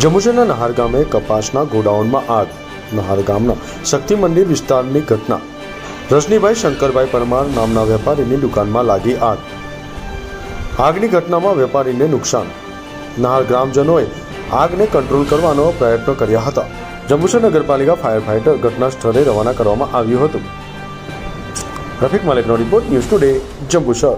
જંબુસરના નહાર ગામે કપાસના ગોડાઉનમાં આગ, નહાર ગામના શક્તિ મંદિર વિસ્તારની ઘટના. રજનીભાઈ શંકરભાઈ પરમાર નામના વેપારીની દુકાનમાં લાગી આગ. આગની ઘટનામાં વેપારીને નુકસાન. નહાર ગ્રામજનોએ આગને કંટ્રોલ કરવાનો પ્રયત્ન કર્યા હતા. જંબુસર નગરપાલિકા ફાયર ફાઇટર ઘટના સ્થળે રવાના કરવામાં આવ્યું હતું. રફીક માલિકનો રિપોર્ટ ન્યૂઝ ટુડે જંબુસર.